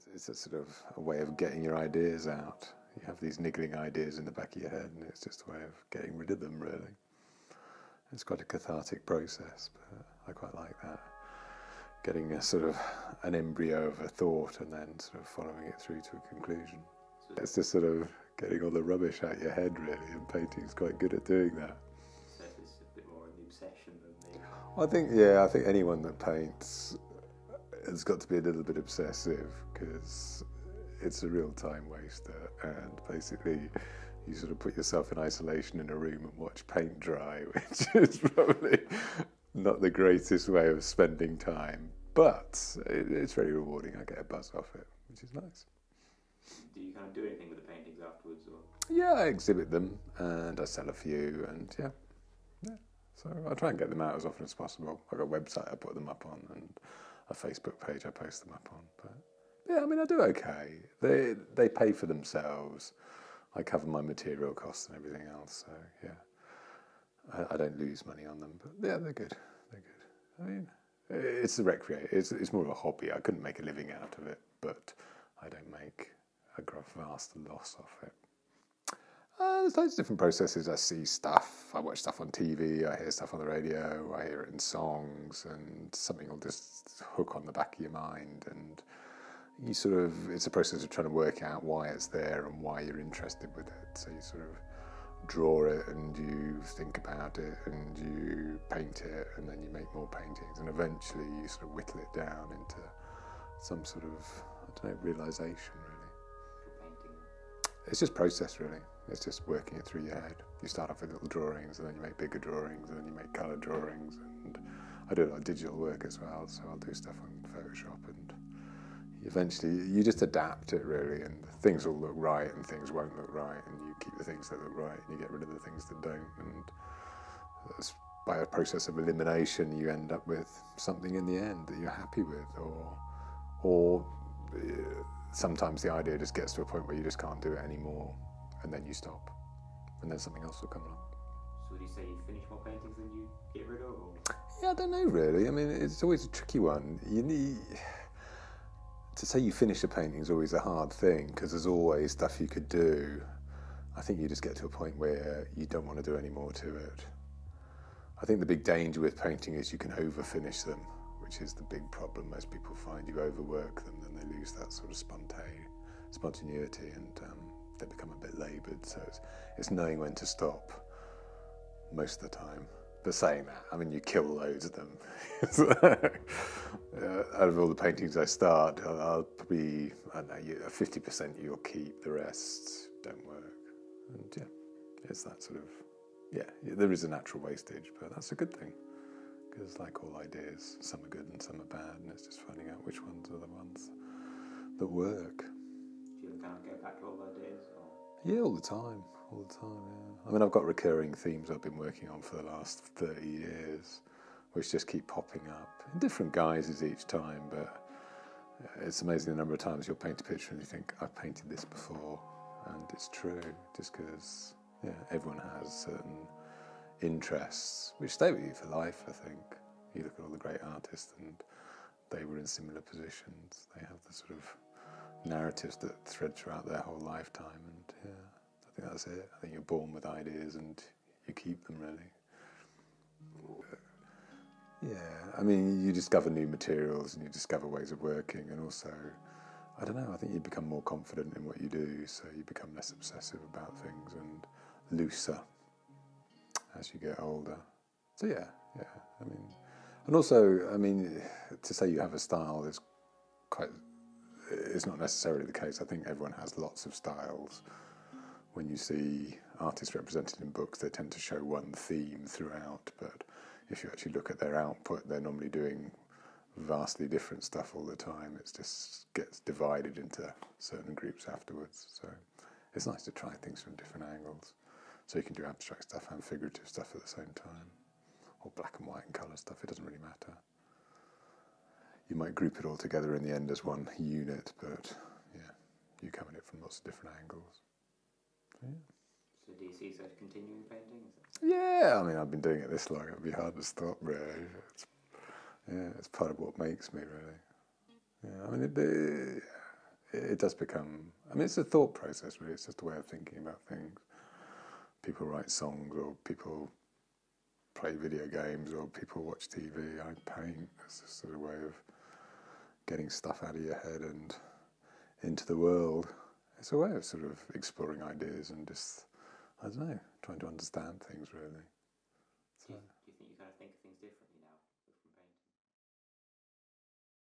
It's, it's a sort of a way of getting your ideas out. You have these niggling ideas in the back of your head, and it's just a way of getting rid of them, really. It's quite a cathartic process, but I quite like that. Getting a sort of an embryo of a thought and then sort of following it through to a conclusion. It's just sort of getting all the rubbish out of your head, really, and painting's quite good at doing that. So it's a bit more an obsession than the. I think, yeah, I think anyone that paints has got to be a little bit obsessive because it's a real time waster, and basically, you sort of put yourself in isolation in a room and watch paint dry, which is probably not the greatest way of spending time, but it's very rewarding. I get a buzz off it, which is nice. Do you kind of do anything with the paintings afterwards, or Yeah, I exhibit them and I sell a few, and yeah, yeah. So I try and get them out as often as possible. I've got a website I put them up on, and a Facebook page I post them up on. But yeah, I mean, I do okay. They they pay for themselves. I cover my material costs and everything else. So yeah, I, I don't lose money on them. But yeah, they're good. They're good. I mean, it's a recreate. It's it's more of a hobby. I couldn't make a living out of it, but I don't make a vast loss off it. Uh, there's loads of different processes. I see stuff, I watch stuff on TV, I hear stuff on the radio, I hear it in songs, and something will just hook on the back of your mind. And you sort of, it's a process of trying to work out why it's there and why you're interested with it. So you sort of draw it and you think about it and you paint it and then you make more paintings. And eventually you sort of whittle it down into some sort of, I don't know, realization really. It's just process, really. It's just working it through your head. You start off with little drawings, and then you make bigger drawings, and then you make colour drawings. And I do a lot of digital work as well, so I'll do stuff on Photoshop. And eventually, you just adapt it, really, and things will look right, and things won't look right, and you keep the things that look right, and you get rid of the things that don't. And by a process of elimination, you end up with something in the end that you're happy with, or or uh, sometimes the idea just gets to a point where you just can't do it anymore, and then you stop, and then something else will come along. So would you say you finish more paintings than you get rid of, or Yeah, I don't know really. I mean, it's always a tricky one. You need to say you finish a painting is always a hard thing because there's always stuff you could do. I think you just get to a point where you don't want to do any more to it. I think the big danger with painting is you can over finish them, which is the big problem. Most people find you overwork them, then they lose that sort of spontaneity, spontaneity, and um, they become a bit laboured. So it's, it's knowing when to stop most of the time. But saying that, I mean, you kill loads of them. Uh, out of all the paintings I start, I'll, I'll probably, I know, you- 50% you'll keep, the rest don't work. And yeah, it's that sort of, yeah, yeah, there is a natural wastage, but that's a good thing. Because, like all ideas, some are good and some are bad, and it's just finding out which ones are the ones that work. Go back to ideas, or Yeah, all the time, all the time. Yeah. I mean, I've got recurring themes I've been working on for the last thirty years, which just keep popping up in different guises each time. But it's amazing the number of times you'll paint a picture and you think, "I've painted this before," and it's true, just because yeah, everyone has certain interests which stay with you for life. I think you look at all the great artists and they were in similar positions. They have the sort of narratives that thread throughout their whole lifetime. And yeah, I think that's it. I think you're born with ideas and you keep them really. Yeah, I mean, you discover new materials and you discover ways of working, and also, I don't know, I think you become more confident in what you do, so you become less obsessive about things and looser as you get older. So, yeah, yeah, I mean, and also, I mean, to say you have a style is quite it's not necessarily the case. I think everyone has lots of styles. When you see artists represented in books, they tend to show one theme throughout, but if you actually look at their output, they're normally doing vastly different stuff all the time. It just gets divided into certain groups afterwards. So it's nice to try things from different angles. So you can do abstract stuff and figurative stuff at the same time, or black and white and colour stuff. It doesn't really matter you might group it all together in the end as one unit, but yeah, you come at it from lots of different angles. So, yeah. so do you see yourself continuing painting? Yeah, I mean, I've been doing it this long, it'd be hard to stop, really. It's, yeah, it's part of what makes me, really. Yeah, I mean, it, it, it, it does become. I mean, it's a thought process, really. It's just a way of thinking about things. People write songs, or people play video games, or people watch TV. I paint. It's a sort of way of getting stuff out of your head and into the world. It's a way of sort of exploring ideas and just, I don't know, trying to understand things really. So,